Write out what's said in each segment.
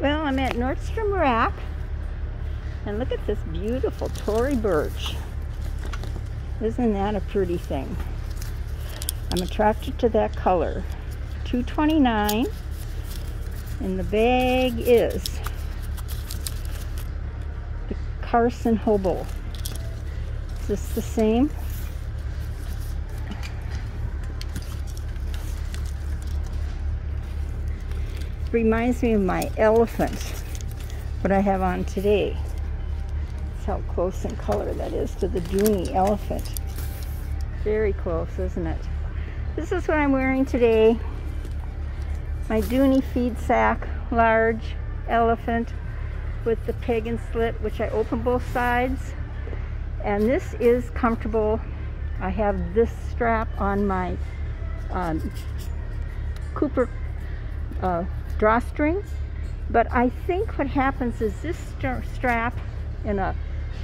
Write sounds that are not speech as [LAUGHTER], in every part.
Well, I'm at Nordstrom Rack. And look at this beautiful Tory Burch. Isn't that a pretty thing? I'm attracted to that color. 229 and the bag is the Carson Hobo. Is this the same? Reminds me of my elephant, what I have on today. That's how close in color that is to the Dooney elephant. Very close, isn't it? This is what I'm wearing today. My Dooney feed sack, large elephant with the peg and slit, which I open both sides. And this is comfortable. I have this strap on my um, Cooper uh, drawstring. But I think what happens is this strap in a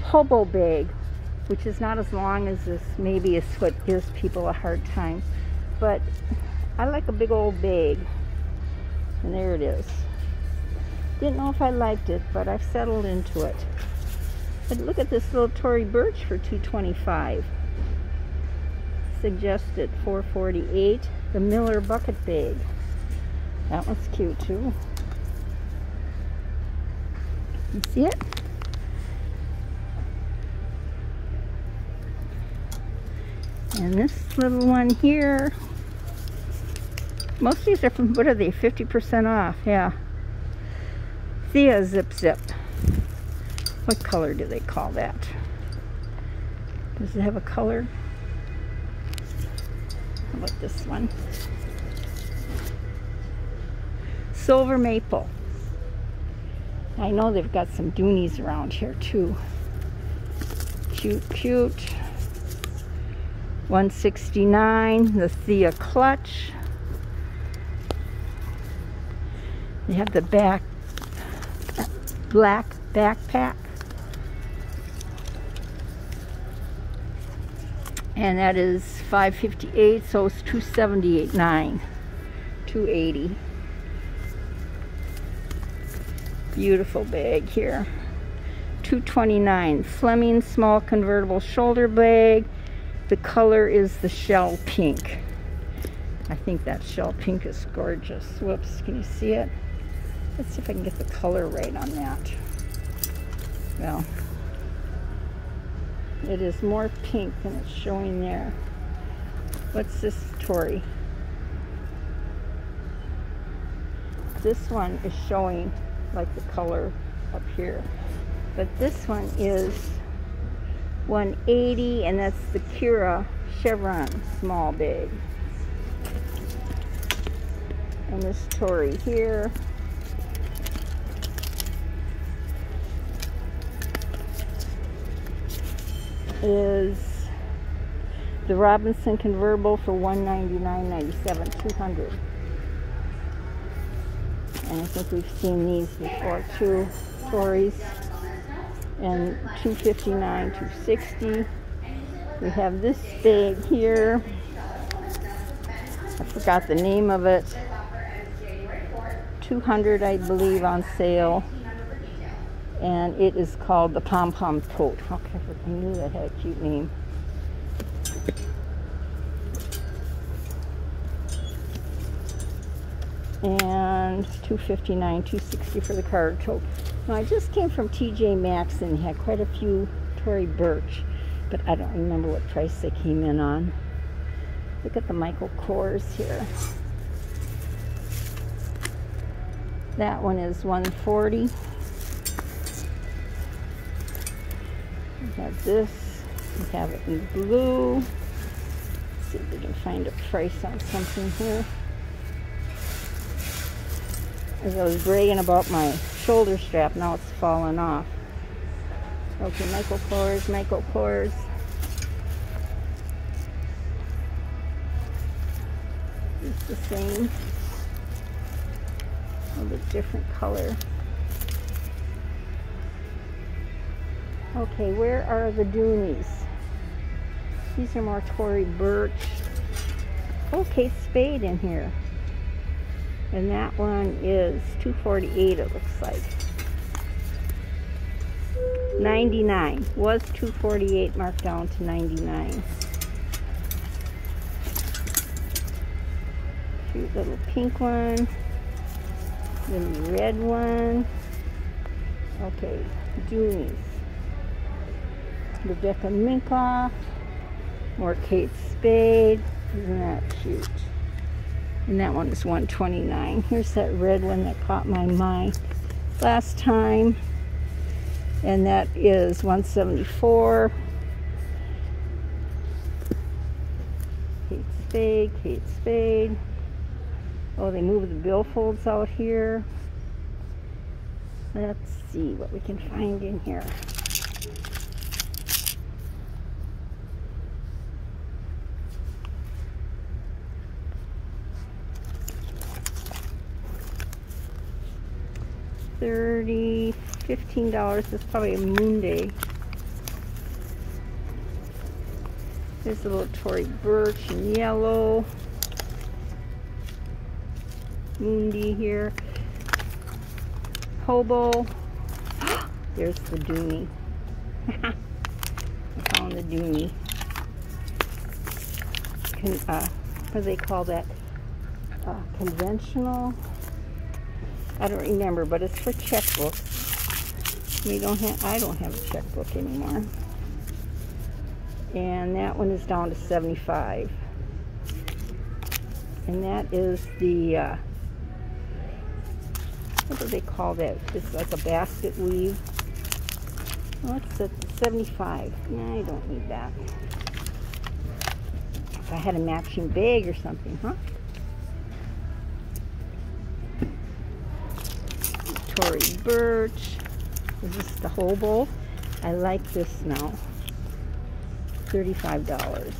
hobo bag, which is not as long as this, maybe is what gives people a hard time. But I like a big old bag. And there it is. Didn't know if I liked it, but I've settled into it. But look at this little Tory Burch for 225 Suggested 448 The Miller Bucket Bag. That one's cute too. You see it? And this little one here, most of these are from, what are they, 50% off, yeah. Thea Zip Zip. What color do they call that? Does it have a color? How about this one? Silver Maple. I know they've got some Doonies around here too. Cute, cute. 169, the Thea Clutch. They have the back black backpack. And that is 558, so it's 278.9. 280. Beautiful bag here. 229 Fleming small convertible shoulder bag. The color is the shell pink. I think that shell pink is gorgeous. Whoops, can you see it? Let's see if I can get the color right on that. Well, it is more pink than it's showing there. What's this Tory? This one is showing like the color up here. But this one is 180 and that's the Kira Chevron small bag. And this Tory here. is the Robinson convertible for 199.97 200 and I think we've seen these before too. Tories and 259, 260. We have this bag here. I forgot the name of it. 200, I believe, on sale. And it is called the Pom Pom Tote. Okay, I knew that had a cute name. And 259 260 for the card tote. Now I just came from TJ Maxx and had quite a few Tory Burch but I don't remember what price they came in on. Look at the Michael Kors here. That one is 140 we have this we have it in blue. Let's see if we can find a price on something here as I was bragging about my shoulder strap, now it's falling off. Okay, Michael Kors, Michael Kors. It's the same. A little bit different color. Okay, where are the Doonies? These are more Tory Burch. Okay, Spade in here. And that one is 248 it looks like. 99 was 248 marked down to 99 cute little pink one the red one. Okay Doonies Rebecca Minkoff more Kate Spade isn't that cute and that one is 129 here's that red one that caught my mind last time and that is 174 Kate Spade, Kate Spade. Oh, they moved the billfolds out here. Let's see what we can find in here. Thirty, fifteen dollars. It's probably a moon day. There's a little Tory Burch in yellow. Moondy here. Hobo. [GASPS] There's the Dooney. [LAUGHS] I found the Dooney. Con uh, what do they call that? Uh, conventional I don't remember, but it's for checkbook. We don't have, I don't have a checkbook anymore. And that one is down to 75. And that is the, uh, what do they call that? It's like a basket weave. What's it? 75. Nah, I don't need that. If I had a matching bag or something, huh? Burch. Is the hobo? I like this now. $35.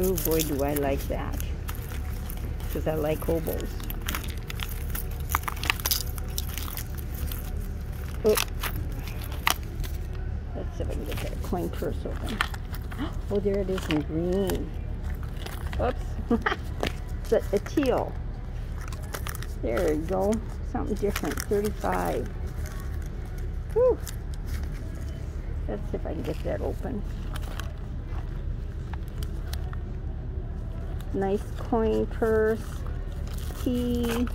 Oh boy, do I like that. Because I like hobos. Oh. Let's see if I can get that coin purse open. [GASPS] Oh, there it is in green. Oops. [LAUGHS] it's a, a teal. There you go something different. 35. Whew. Let's see if I can get that open. Nice coin purse, key,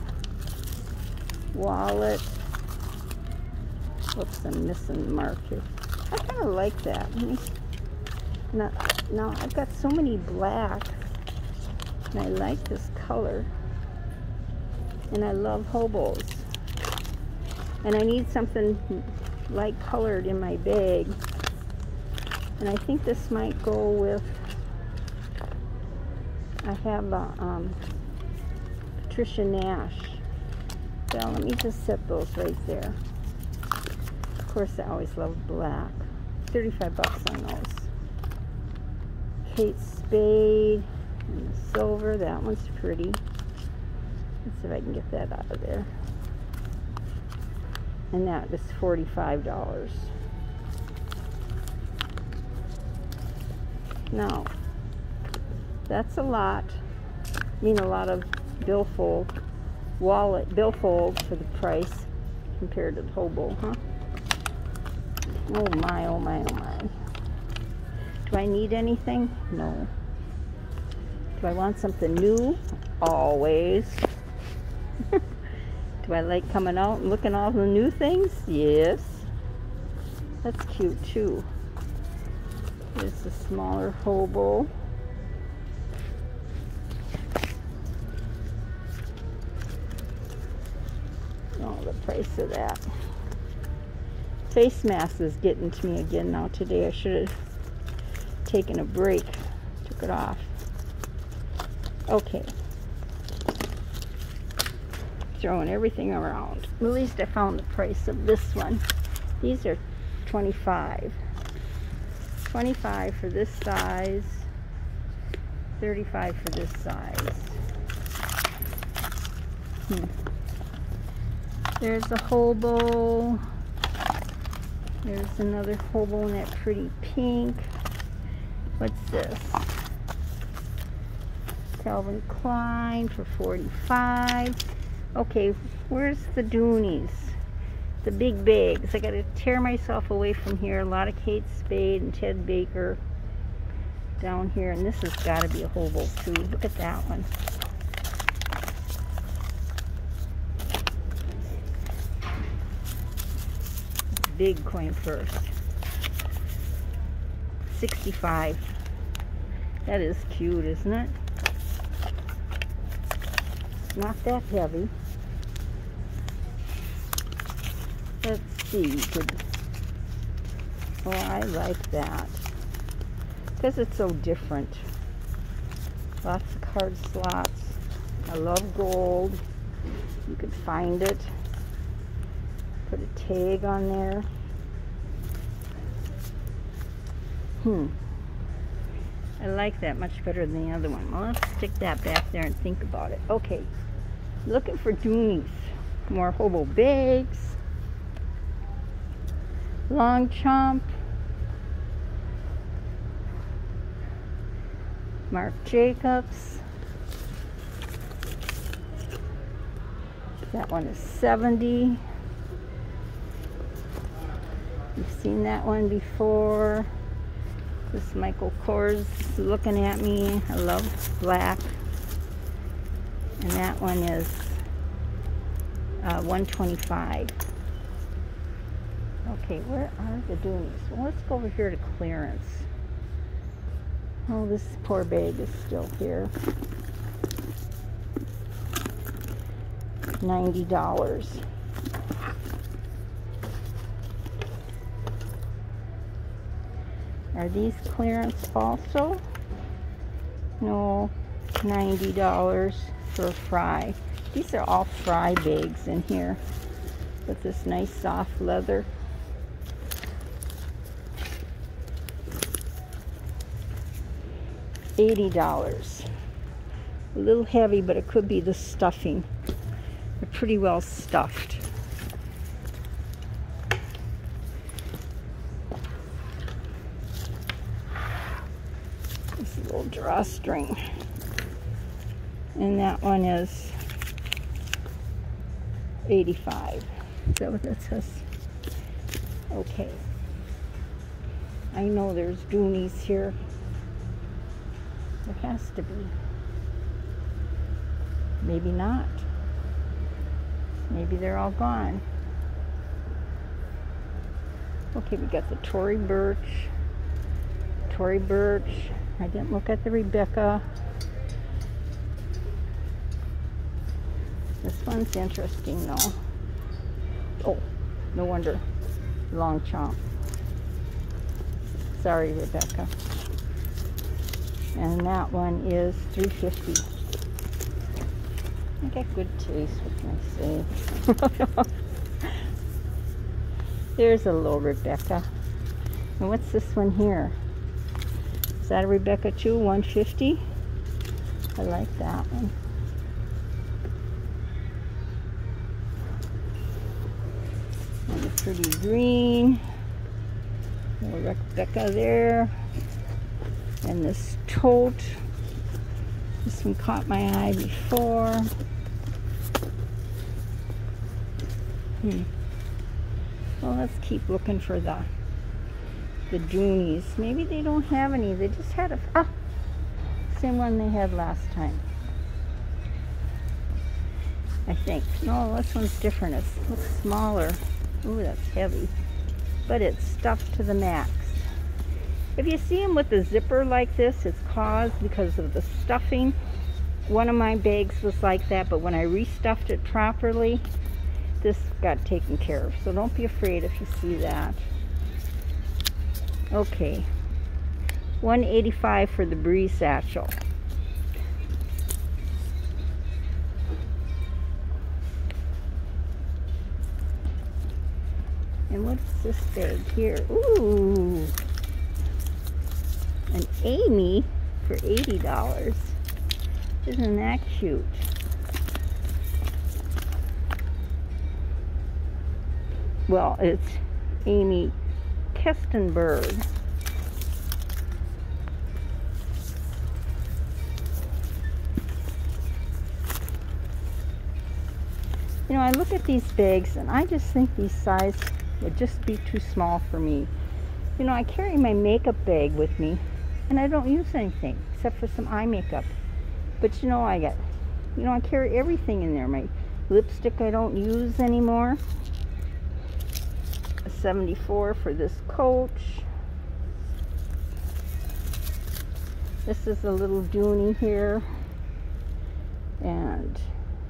wallet. Whoops, I'm missing the mark here. I kind of like that. Now, now, I've got so many blacks, and I like this color and I love hobos. And I need something light colored in my bag. And I think this might go with, I have a, um, Patricia Nash. Well, let me just set those right there. Of course, I always love black. 35 bucks on those. Kate Spade and the silver, that one's pretty. Let's see if I can get that out of there. And that is $45. Now, that's a lot. I mean, a lot of billfold, wallet, billfold for the price compared to the hobo, huh? Oh my, oh my, oh my. Do I need anything? No. Do I want something new? Always. [LAUGHS] Do I like coming out and looking at all the new things? Yes. That's cute too. There's a smaller hobo. Oh, the price of that. Face mask is getting to me again now today. I should have taken a break. Took it off. Okay throwing everything around. At least I found the price of this one. These are 25. 25 for this size. 35 for this size. Hmm. There's a hobo. There's another hobo in that pretty pink. What's this? Calvin Klein for 45 Okay, where's the Doonies? The big bags. I gotta tear myself away from here. A lot of Kate Spade and Ted Baker down here. And this has got to be a hobo too. Look at that one. Big coin purse. 65. That is cute, isn't it? Not that heavy. Let's see. Oh, I like that. Because it's so different. Lots of card slots. I love gold. You could find it. Put a tag on there. Hmm. I like that much better than the other one. Well, let's stick that back there and think about it. Okay. Looking for Doonies. More hobo bags. Longchamp. Marc Jacobs. That one is 70. You've seen that one before. This Michael Kors looking at me. I love black. And that one is uh, 125. Okay, where are the Doonies? Well, let's go over here to clearance. Oh, this poor bag is still here. $90. Are these clearance also? No, $90 for Frye. These are all Frye bags in here with this nice soft leather. $80. A little heavy, but it could be the stuffing. They're pretty well stuffed. This little drawstring. And that one is 85. Is that what that says? Okay. I know there's Doonies here. There has to be. Maybe not. Maybe they're all gone. Okay, we got the Tory Burch. Tory Burch. I didn't look at the Rebecca. This one's interesting though. Oh, no wonder. Longchamp. Sorry, Rebecca and that one is 350 I got good taste, what can I say? There's a little Rebecca. And what's this one here? Is that a Rebecca too? 150 I like that one. And a pretty green. Little Rebecca there. And this tote. This one caught my eye before. Hmm. Well, let's keep looking for the the Doonies. Maybe they don't have any. They just had a ah, same one they had last time. I think. No, this one's different. It looks smaller. Ooh, that's heavy. But it's stuffed to the max. If you see them with a zipper like this, it's caused because of the stuffing. One of my bags was like that, but when I restuffed it properly, this got taken care of. So don't be afraid if you see that. Okay. 185 for the Bree satchel. And what's this bag here? Ooh an Aimee for $80. Isn't that cute? Well, it's Aimee Kestenberg. You know, I look at these bags and I just think these size would just be too small for me. You know, I carry my makeup bag with me and I don't use anything except for some eye makeup. But you know, I got, you know, I carry everything in there. My lipstick I don't use anymore. A 74 for this Coach. This is a little Dooney here. And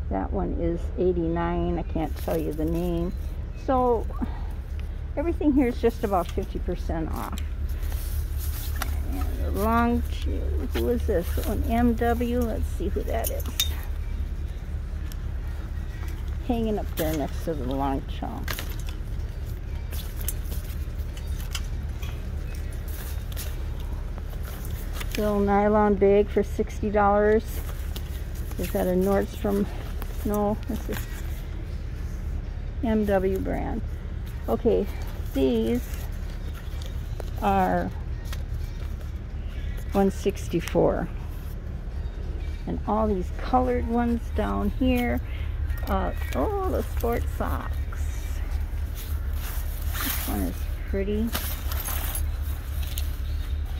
that one is 89. I can't tell you the name. So everything here is just about 50% off. Long, who is this? An MW. Let's see who that is. Hanging up there next to the Longchamp. Little nylon bag for $60. Is that a Nordstrom? No, this is MW brand. Okay, these are 164 and all these colored ones down here uh, oh the sport socks this one is pretty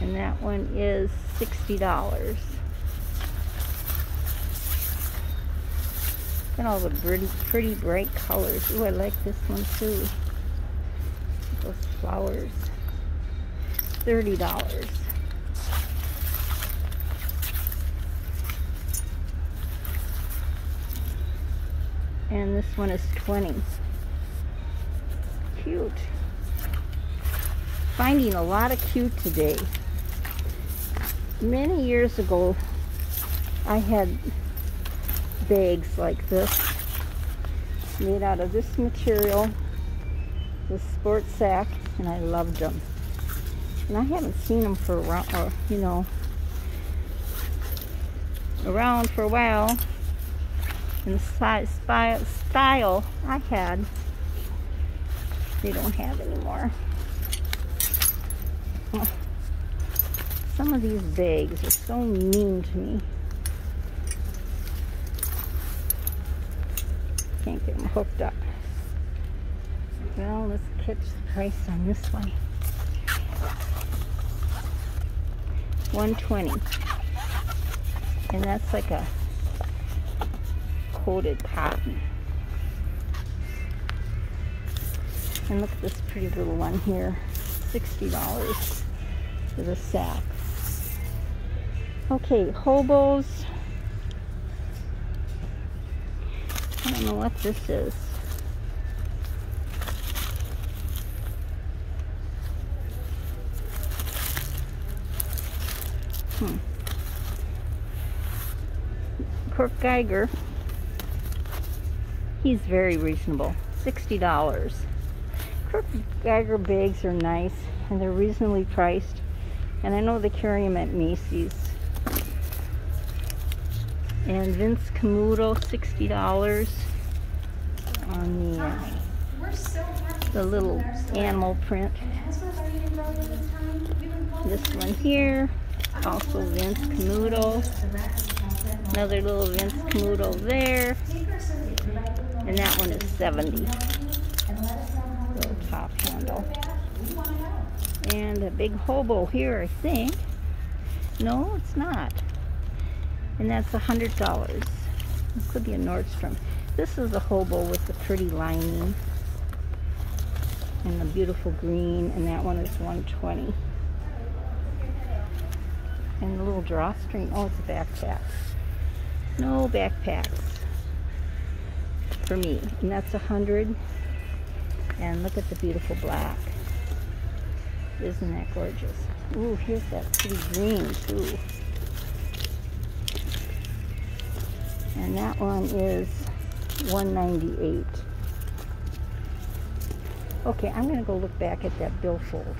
and that one is $60 and all the pretty, pretty bright colors. Ooh, I like this one too. Those flowers. $30. And this one is 20 Cute. Finding a lot of cute today. Many years ago, I had bags like this made out of this material the sports sack and I loved them and I haven't seen them for around or you know around for a while size, style I had they don't have anymore some of these bags are so mean to me can't get them hooked up. Well, let's catch the price on this one. 120 and that's like a coated cotton and look at this pretty little one here $60 for the sack okay hobos I don't know what this is. Hmm. Kurt Geiger, he's very reasonable. $60. Kurt Geiger bags are nice and they're reasonably priced. And I know they carry them at Macy's and Vince Camuto $60 on the uh, the little animal print this one here also Vince Camuto another little Vince Camuto there and that one is 70 little top handle. And a big hobo here I think. No it's not. And that's a hundred dollars. It could be a Nordstrom. This is a hobo with the pretty lining and the beautiful green and that one is 120 and the little drawstring oh it's a backpack no backpacks for me. And that's a hundred. And look at the beautiful black. Isn't that gorgeous? Ooh, here's that pretty green too. And that one is 198 okay I'm gonna go look back at that billfold.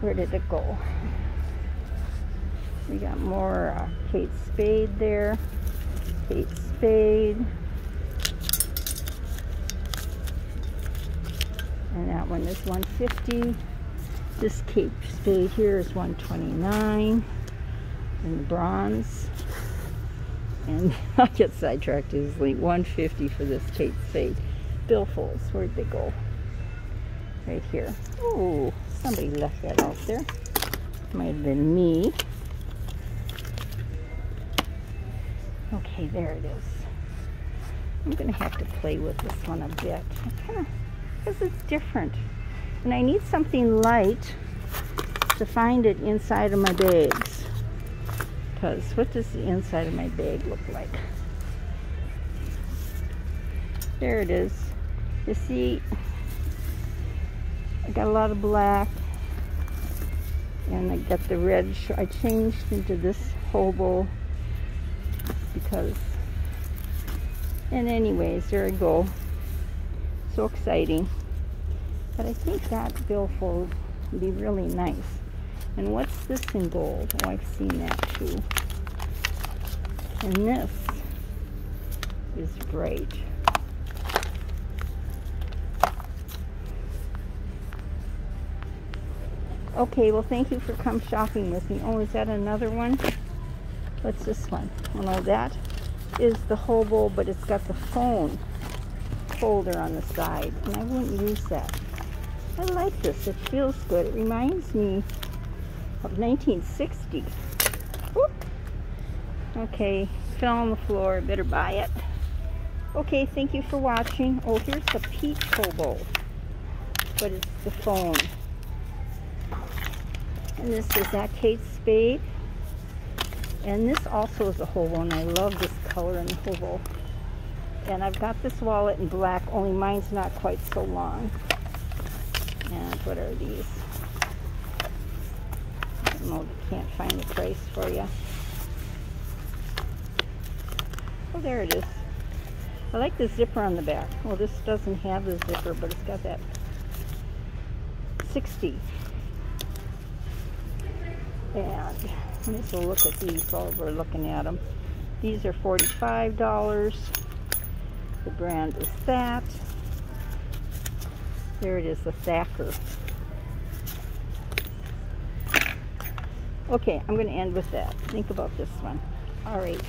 Where did it go? We got more uh, Kate Spade there. Kate Spade and that one is 150 this Kate Spade here is 129 in the bronze And [LAUGHS] I get sidetracked easily. 150 for this Kate Spade. Billfolds, where'd they go? Right here. Oh, somebody left that out there. Might have been me. Okay, there it is. I'm to have to play with this one a bit. Because it's different. And I need something light to find it inside of my bags. Because what does the inside of my bag look like? There it is. You see, I got a lot of black and I got the red. I changed into this hobo because and anyways there I go so exciting. But I think that billfold would be really nice. And what's this in gold? Oh I've seen that too. And this is great. okay well thank you for come shopping with me. Oh is that another one? What's this one? Oh no, that is the hobo, but it's got the phone holder on the side, and I wouldn't use that. I like this. It feels good. It reminds me of 1960. Whoop. Okay, fell on the floor. Better buy it. Okay, thank you for watching. Oh, here's the peach hobo, but it's the phone. And this is that Kate Spade. And this also is a hobo, and I love this color in the hobo. And I've got this wallet in black, only mine's not quite so long. And what are these? I don't know, can't find the price for you. Oh, there it is. I like the zipper on the back. Well, this doesn't have the zipper, but it's got that 60. And Let's look at these while we're looking at them. These are $45. The brand is that. There it is, the Thacker. Okay, I'm going to end with that. Think about this one. All right.